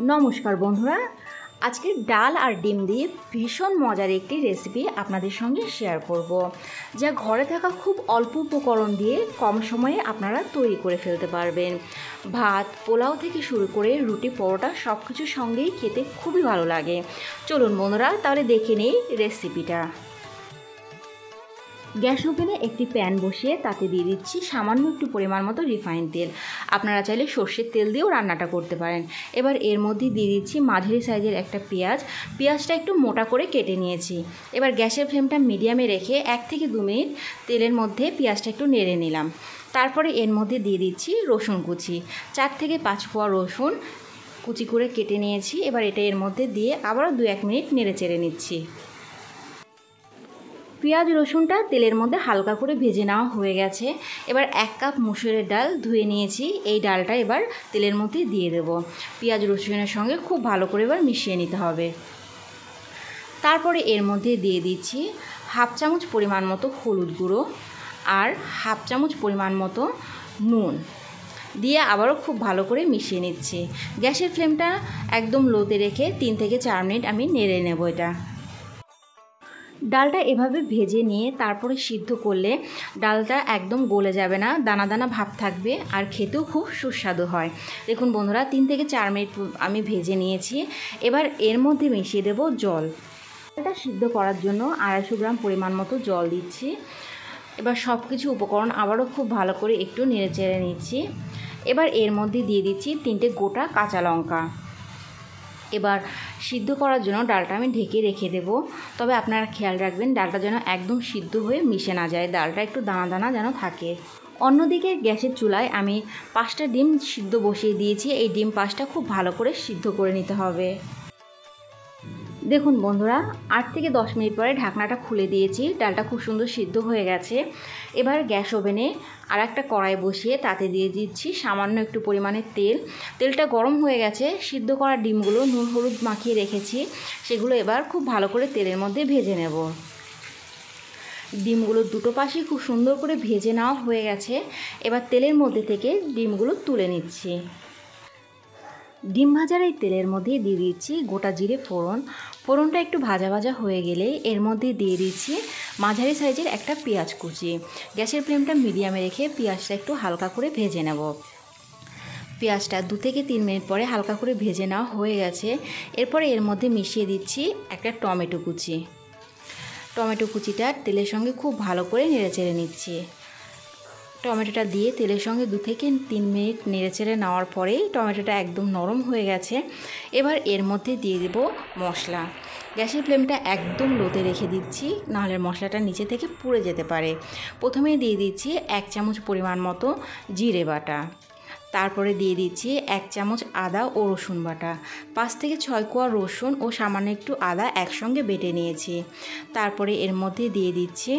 নমস্কার বন্ধুরা আজকে ডাল আর ডিম দিয়ে ভীষণ মজার একটি রেসিপি আপনাদের সঙ্গে শেয়ার করব। যা ঘরে থাকা খুব অল্প উপকরণ দিয়ে কম সময়ে আপনারা তৈরি করে ফেলতে পারবেন ভাত, পোলাও থেকে শুরু করে রুটি, পরোটা সব কিছুর সঙ্গেই খেতে খুবই ভালো লাগে চলুন বন্ধুরা, তাহলে দেখে নেই রেসিপিটা গ্যাস ওভেনে একটি প্যান বসিয়ে তাতে দিয়ে দিচ্ছি সামান্য একটু পরিমাণ মতো রিফাইন তেল। আপনারা চাইলে সর্ষের তেল দিয়েও রান্নাটা করতে পারেন। এবার এর মধ্যে দিয়ে দিচ্ছি মাঝারি সাইজের একটা পেঁয়াজ। পেঁয়াজটা একটু মোটা করে কেটে নিয়েছি। এবার গ্যাসের ফ্লেমটা মিডিয়ামে রেখে এক থেকে দু মিনিট তেলের মধ্যে পেঁয়াজটা একটু নেড়ে নিলাম। তারপরে এর মধ্যে দিয়ে দিচ্ছি রসুন কুচি। চার থেকে পাঁচ কোয়া রসুন কুচি করে কেটে নিয়েছি। এবার এটা এর মধ্যে দিয়ে আবারও দু এক মিনিট নেড়ে চেড়ে নিচ্ছি। পেঁয়াজ রসুনটা তেলের মধ্যে হালকা করে ভেজে নেওয়া হয়ে গেছে। এবার এক কাপ মুসুরের ডাল ধুয়ে নিয়েছি। এই ডালটা এবার তেলের মধ্যে দিয়ে দেব। পেঁয়াজ রসুনের সঙ্গে খুব ভালো করে এবার মিশিয়ে নিতে হবে। তারপরে এর মধ্যে দিয়ে দিচ্ছি হাফ চামচ পরিমাণ মতো হলুদ গুঁড়ো আর হাফ চামচ পরিমাণ মতো নুন। দিয়ে আবারও খুব ভালো করে মিশিয়ে নিচ্ছি। গ্যাসের ফ্লেমটা একদম লোতে রেখে তিন থেকে চার মিনিট আমি নেড়ে নেব এটা। ডালটা এভাবে ভেজে নিয়ে তারপরে সিদ্ধ করলে ডালটা একদম গলে যাবে না, দানা দানা ভাব থাকবে আর খেতেও খুব সুস্বাদু হয়। দেখুন বন্ধুরা, তিন থেকে চার মিনিট আমি ভেজে নিয়েছি। এবার এর মধ্যে মিশিয়ে দেব জল। ডালটা সিদ্ধ করার জন্য আড়াইশো গ্রাম পরিমাণ মতো জল দিচ্ছি। এবার সব কিছু উপকরণ আবারও খুব ভালো করে একটু নেড়ে চেড়ে নিচ্ছি। এবার এর মধ্যে দিয়ে দিচ্ছি তিনটে গোটা কাঁচা লঙ্কা। এবার সিদ্ধ করার জন্য ডালটা আমি ঢেকে রেখে দেবো। তবে আপনারা খেয়াল রাখবেন, ডালটা যেন একদম সিদ্ধ হয়ে মিশে না যায়। ডালটা একটু দানা দানা যেন থাকে। অন্যদিকে গ্যাসের চুলায় আমি পাঁচটা ডিম সিদ্ধ বসিয়ে দিয়েছি। এই ডিম পাঁচটা খুব ভালো করে সিদ্ধ করে নিতে হবে। দেখুন বন্ধুরা, আট থেকে দশ মিনিট পরে ঢাকনাটা খুলে দিয়েছি, ডালটা খুব সুন্দর সিদ্ধ হয়ে গেছে। এবার গ্যাস ওভেনে আর একটা কড়াই বসিয়ে তাতে দিয়ে দিচ্ছি সামান্য একটু পরিমাণে তেল। তেলটা গরম হয়ে গেছে, সিদ্ধ করা ডিমগুলো নুন হলুদ মাখিয়ে রেখেছি, সেগুলো এবার খুব ভালো করে তেলের মধ্যে ভেজে নেব। ডিমগুলো দুটো পাশেই খুব সুন্দর করে ভেজে নেওয়া হয়ে গেছে, এবার তেলের মধ্যে থেকে ডিমগুলো তুলে নিচ্ছি। ডিম ভাজার এই তেলের মধ্যে দিয়ে দিচ্ছি গোটা জিরে ফোড়ন ফোড়নটা একটু ভাজা ভাজা হয়ে গেলে এর মধ্যে দিয়ে দিচ্ছি মাঝারি সাইজের একটা পেঁয়াজ কুচি। গ্যাসের ফ্লেমটা মিডিয়ামে রেখে পেঁয়াজটা একটু হালকা করে ভেজে নেব। পেঁয়াজটা দু থেকে তিন মিনিট পরে হালকা করে ভেজে নেওয়া হয়ে গেছে। এরপরে এর মধ্যে মিশিয়ে দিচ্ছি একটা টমেটো কুচি। টমেটো কুচিটা তেলের সঙ্গে খুব ভালো করে নেড়ে চেড়ে নিচ্ছি। টমেটোটা দিয়ে তেলের সঙ্গে দু থেকে তিন মিনিট নেড়েচেড়ে নেওয়ার পরেই টমেটোটা একদম নরম হয়ে গেছে। এবার এর মধ্যে দিয়ে দেব মশলা। গ্যাসের ফ্লেমটা একদম লোতে রেখে দিচ্ছি, নাহলে মশলাটা নিচে থেকে পুড়ে যেতে পারে। প্রথমে দিয়ে দিচ্ছি এক চামচ পরিমাণ মতো জিরে বাটা। তারপরে দিয়ে দিচ্ছি এক চামচ আদা ও রসুন বাটা। পাঁচ থেকে ছয় কোয়া রসুন ও সামান্য একটু আদা একসঙ্গে বেটে নিয়েছি। তারপরে এর মধ্যে দিয়ে দিচ্ছি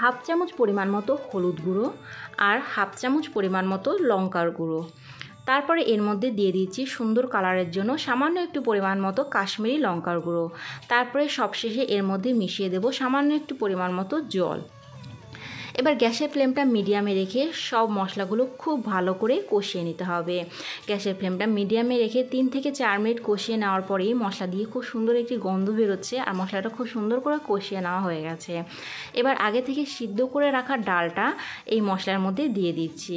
হাফ চামচ পরিমাণ মতো হলুদ গুঁড়ো আর হাফ চামচ পরিমাণ মতো লঙ্কার গুঁড়ো। তারপরে এর মধ্যে দিয়ে দিয়েছি সুন্দর কালারের জন্য সামান্য একটু পরিমাণ মতো কাশ্মীরি লঙ্কার গুঁড়ো। তারপরে সবশেষে এর মধ্যে মিশিয়ে দেব সামান্য একটু পরিমাণ মতো জল। এবার গ্যাসের ফ্লেমটা মিডিয়ামে রেখে সব মশলাগুলো খুব ভালো করে কষিয়ে নিতে হবে। গ্যাসের ফ্লেমটা মিডিয়ামে রেখে তিন থেকে চার মিনিট কষিয়ে নেওয়ার পরেই মশলা দিয়ে খুব সুন্দর একটি গন্ধ বেরোচ্ছে আর মশলাটা খুব সুন্দর করে কষিয়ে নেওয়া হয়ে গেছে। এবার আগে থেকে সিদ্ধ করে রাখা ডালটা এই মশলার মধ্যে দিয়ে দিচ্ছি।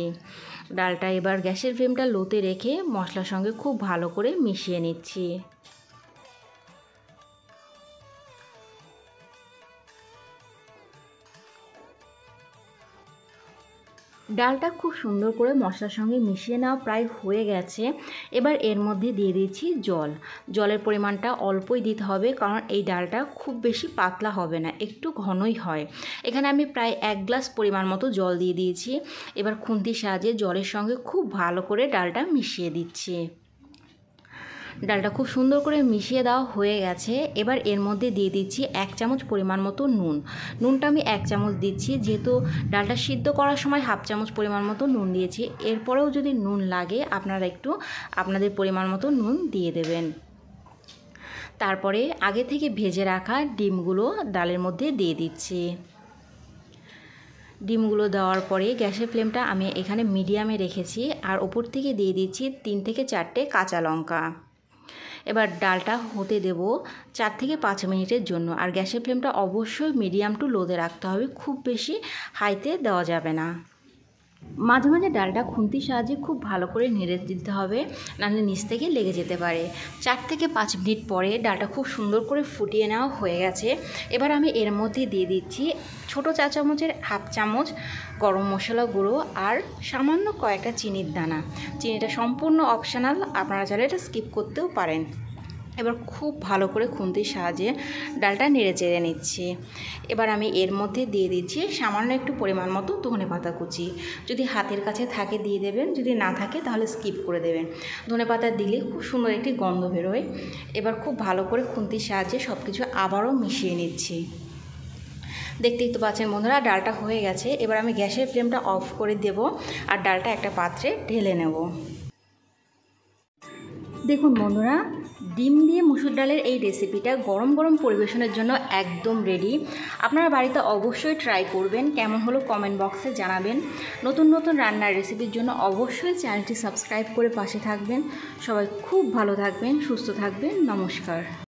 ডালটা এবার গ্যাসের ফ্লেমটা লোতে রেখে মশলার সঙ্গে খুব ভালো করে মিশিয়ে নিচ্ছি। ডালটা খুব সুন্দর করে মশলার সঙ্গে মিশিয়ে নেওয়া প্রায় হয়ে গেছে। এবার এর মধ্যে দিয়ে দিচ্ছি জল। জলের পরিমাণটা অল্পই দিতে হবে কারণ এই ডালটা খুব বেশি পাতলা হবে না, একটু ঘনই হয়। এখানে আমি প্রায় এক গ্লাস পরিমাণ মতো জল দিয়ে দিয়েছি। এবার খুন্তির সাহায্যে জলের সঙ্গে খুব ভালো করে ডালটা মিশিয়ে দিচ্ছি। ডালটা খুব সুন্দর করে মিশিয়ে দেওয়া হয়ে গেছে। এবার এর মধ্যে দিয়ে দিচ্ছি এক চামচ পরিমাণ মতো নুন। নুনটা আমি এক চামচ দিচ্ছি, যেহেতু ডালটা সিদ্ধ করার সময় হাফ চামচ পরিমাণ মতো নুন দিয়েছি। এরপরেও যদি নুন লাগে, আপনারা একটু আপনাদের পরিমাণ মতো নুন দিয়ে দেবেন। তারপরে আগে থেকে ভেজে রাখা ডিমগুলো ডালের মধ্যে দিয়ে দিচ্ছি। ডিমগুলো দেওয়ার পরে গ্যাসের ফ্লেমটা আমি এখানে মিডিয়ামে রেখেছি, আর ওপর থেকে দিয়ে দিচ্ছি তিন থেকে চারটে কাঁচা লঙ্কা। এবার ডালটা হতে দেব চার থেকে পাঁচ মিনিটের জন্য। আর গ্যাসের ফ্লেমটা অবশ্যই মিডিয়াম টু লোতে রাখতে হবে, খুব বেশি হাইতে দেওয়া যাবে না। মাঝে মাঝে ডালটা খুন্তির সাহায্যে খুব ভালো করে নেড়ে দিতে হবে, নাহলে নিচ থেকে লেগে যেতে পারে। চার থেকে পাঁচ মিনিট পরে ডালটা খুব সুন্দর করে ফুটিয়ে নেওয়া হয়ে গেছে। এবার আমি এর মধ্যে দিয়ে দিচ্ছি ছোটো চা চামচের হাফ চামচ গরম মশলা গুঁড়ো আর সামান্য কয়েকটা চিনির দানা। চিনিটা সম্পূর্ণ অপশানাল আপনারা চাইলে এটা স্কিপ করতেও পারেন। এবার খুব ভালো করে খুন্তির সাহায্যে ডালটা নেড়ে চেড়ে নিচ্ছি। এবার আমি এর মধ্যে দিয়ে দিচ্ছি সামান্য একটু পরিমাণ মতো ধনে পাতা কুচি। যদি হাতের কাছে থাকে দিয়ে দেবেন, যদি না থাকে তাহলে স্কিপ করে দেবেন। ধনে পাতা দিলে খুব সুন্দর একটি গন্ধ বেরোয়। এবার খুব ভালো করে খুন্তির সাহায্যে সব কিছু আবারও মিশিয়ে নিচ্ছি। দেখতেই তো পাচ্ছেন বন্ধুরা, ডালটা হয়ে গেছে। এবার আমি গ্যাসের ফ্লেমটা অফ করে দেব আর ডালটা একটা পাত্রে ঢেলে নেব। দেখুন বন্ধুরা, ডিম দিয়ে মুসুর ডালের এই রেসিপিটা গরম গরম পরিবেশনের জন্য একদম রেডি আপনারা বাড়িতে অবশ্যই ট্রাই করবেন, কেমন হলো কমেন্ট বক্সে জানাবেন। নতুন নতুন রান্নার রেসিপির জন্য অবশ্যই চ্যানেলটি সাবস্ক্রাইব করে পাশে থাকবেন। সবাই খুব ভালো থাকবেন, সুস্থ থাকবেন, নমস্কার।